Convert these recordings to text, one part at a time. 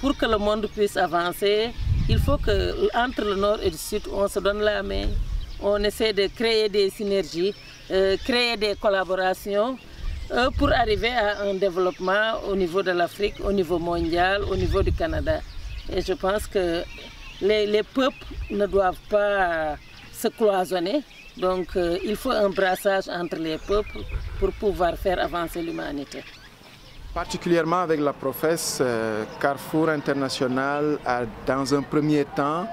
Pour que le monde puisse avancer, il faut que entre le nord et le sud, on se donne la main, on essaie de créer des synergies, euh, créer des collaborations euh, pour arriver à un développement au niveau de l'Afrique, au niveau mondial, au niveau du Canada. Et je pense que les, les peuples ne doivent pas se cloisonner. Donc euh, il faut un brassage entre les peuples pour pouvoir faire avancer l'humanité. Particulièrement avec la professe, euh, Carrefour International a dans un premier temps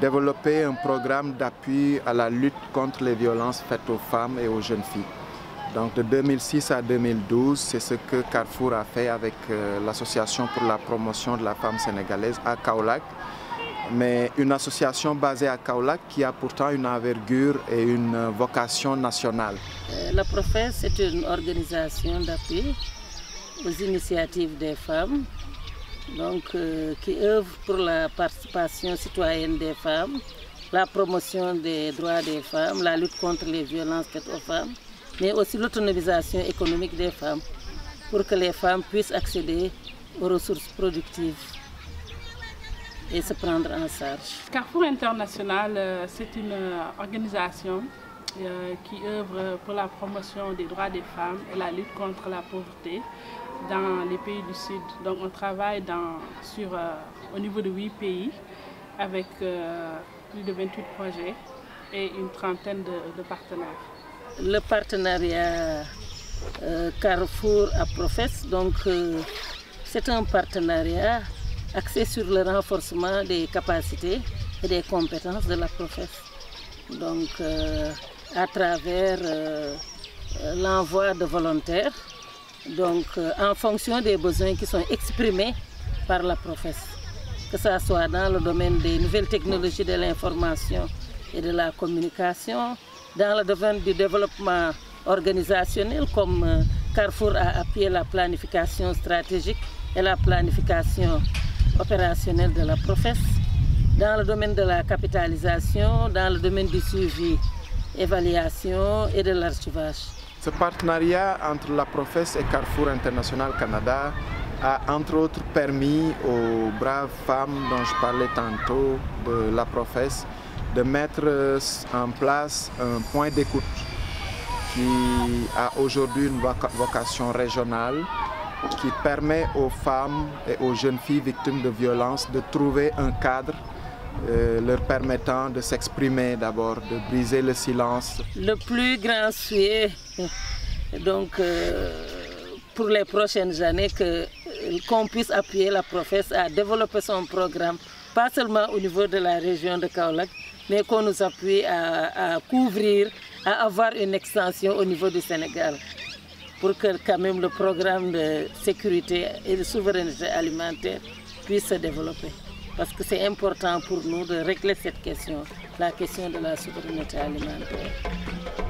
développé un programme d'appui à la lutte contre les violences faites aux femmes et aux jeunes filles. Donc de 2006 à 2012, c'est ce que Carrefour a fait avec euh, l'Association pour la promotion de la femme sénégalaise à Kaolack, mais une association basée à Kaolack qui a pourtant une envergure et une vocation nationale. La professe, c'est une organisation d'appui aux initiatives des femmes, donc, euh, qui œuvre pour la participation citoyenne des femmes, la promotion des droits des femmes, la lutte contre les violences faites aux femmes, mais aussi l'autonomisation économique des femmes, pour que les femmes puissent accéder aux ressources productives et se prendre en charge. Carrefour International, euh, c'est une euh, organisation euh, qui œuvre pour la promotion des droits des femmes et la lutte contre la pauvreté dans les pays du Sud. Donc on travaille dans, sur, au niveau de huit pays avec plus de 28 projets et une trentaine de, de partenaires. Le partenariat euh, Carrefour à Professe, donc euh, c'est un partenariat axé sur le renforcement des capacités et des compétences de la professe. Donc euh, à travers l'envoi de volontaires, donc en fonction des besoins qui sont exprimés par la professe, que ce soit dans le domaine des nouvelles technologies de l'information et de la communication, dans le domaine du développement organisationnel, comme Carrefour a appuyé la planification stratégique et la planification opérationnelle de la professe, dans le domaine de la capitalisation, dans le domaine du suivi, évaluation et de l'archivage. Ce partenariat entre la professe et Carrefour International Canada a entre autres permis aux braves femmes dont je parlais tantôt de la professe de mettre en place un point d'écoute qui a aujourd'hui une vocation régionale qui permet aux femmes et aux jeunes filles victimes de violences de trouver un cadre euh, leur permettant de s'exprimer d'abord, de briser le silence. Le plus grand souhait donc, euh, pour les prochaines années, qu'on puisse appuyer la professe à développer son programme, pas seulement au niveau de la région de Kaolack, mais qu'on nous appuie à, à, couvrir, à avoir une extension au niveau du Sénégal pour que quand même le programme de sécurité et de souveraineté alimentaire puisse se développer. Parce que c'est important pour nous de régler cette question, la question de la souveraineté alimentaire.